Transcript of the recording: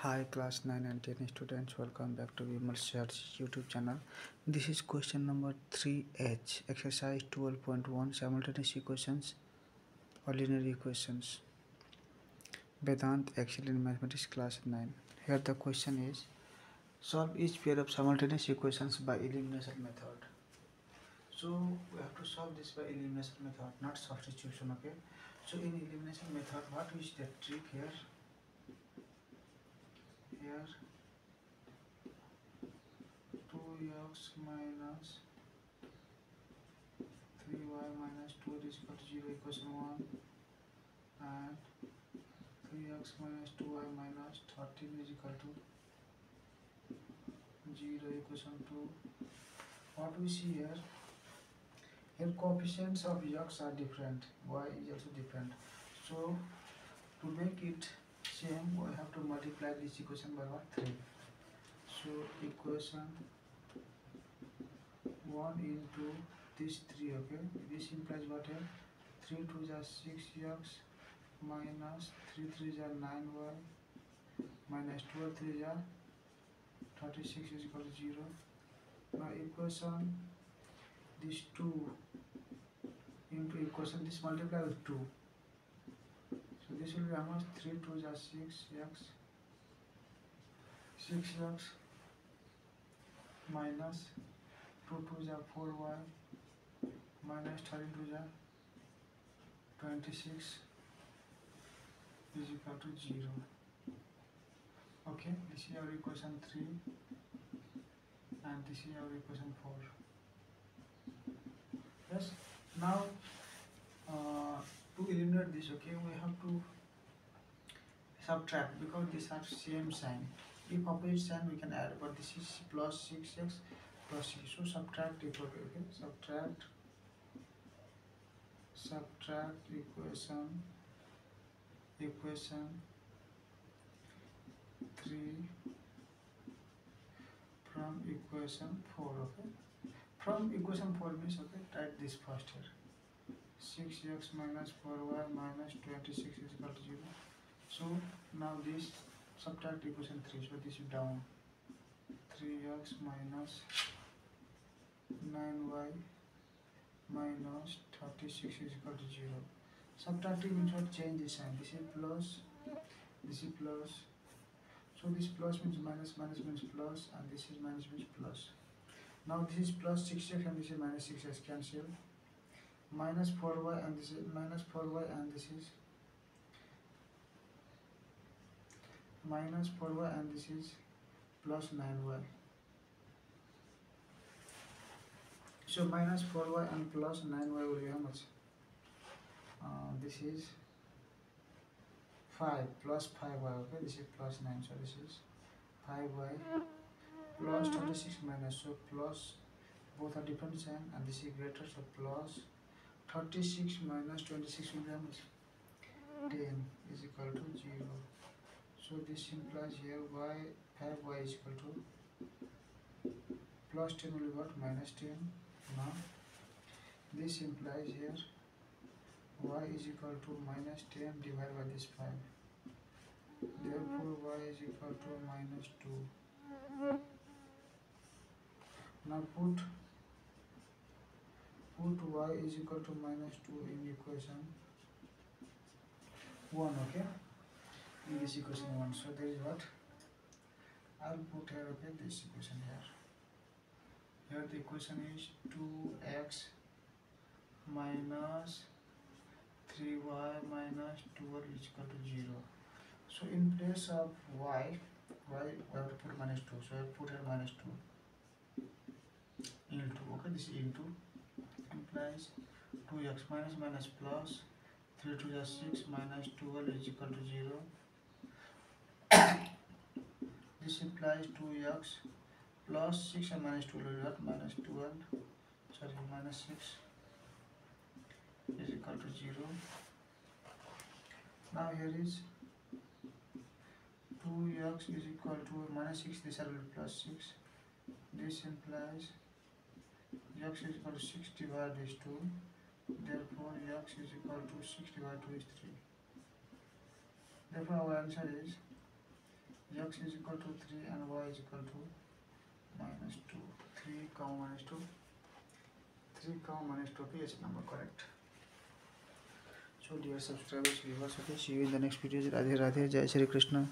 Hi class 9 and 10 students welcome back to Vimal Search YouTube channel. This is question number 3H exercise 12.1 simultaneous equations or linear equations. Vedant excellent mathematics class 9. Here the question is solve each pair of simultaneous equations by elimination method. So we have to solve this by elimination method not substitution okay. So in elimination method what is the trick here? Here 2x minus 3y minus 2 is equal to 0 equation 1 and 3x minus 2y minus 13 is equal to 0 equation 2 what we see here here coefficients of x are different y is also different. So to make it same we have to multiply this equation by what 3 so equation 1 into this 3 okay this implies what here 3 2 is 6x minus 3 3 is 9y minus 12 3 is 36 is equal to 0 now equation this 2 into equation this multiply with 2 so this will be how much? 3 2 is 6x 6x minus 2 2 is 4y minus 32 is 26 is equal to 0 okay this is our equation 3 and this is our equation 4 yes now uh, to eliminate this okay we have to subtract because these are same sign if opposite sign we can add but this is plus 6x plus 6 so subtract equal to okay subtract subtract equation equation 3 from equation 4 okay from equation 4 means okay write this first here six x minus four y minus twenty six is equal to zero so now this subtract equation three so this is down three x minus nine y minus thirty six is equal to zero subtracting means what change this sign this is plus this is plus so this plus means minus minus means plus and this is minus means plus now this is plus six x and this is minus six x cancel minus 4y and this is minus 4y and this is minus 4y and this is plus 9y so minus 4y and plus 9y will be how much? Uh, this is 5 plus 5y okay? This is plus 9 so this is 5y plus 26 minus so plus both are different sign and this is greater so plus 36 minus 26 will be 10 is equal to 0 so this implies here y 5y is equal to plus 10 will be minus 10 now this implies here y is equal to minus 10 divided by this 5 therefore y is equal to minus 2 now put put y is equal to minus 2 in equation 1 okay in this equation 1 so there is what I'll put here okay this equation here here the equation is 2x minus 3y minus 12 is equal to 0 so in place of y y we have to put minus 2 so I put here minus 2 into okay this is into implies 2x minus minus plus 3 to the 6 minus 12 is equal to 0 this implies 2x plus 6 and minus 12 is what? Minus 12 sorry minus 6 is equal to 0 now here is 2x is equal to minus 6 this will be plus 6 this implies x is equal to 6 divided is 2 therefore x is equal to 6 divided 2 is 3 therefore our answer is x is equal to 3 and y is equal to minus 2 3 comma minus 2 3 comma minus 2 ph number correct so dear subscribers viewers okay see you in the next video radhe radhe jai shri krishna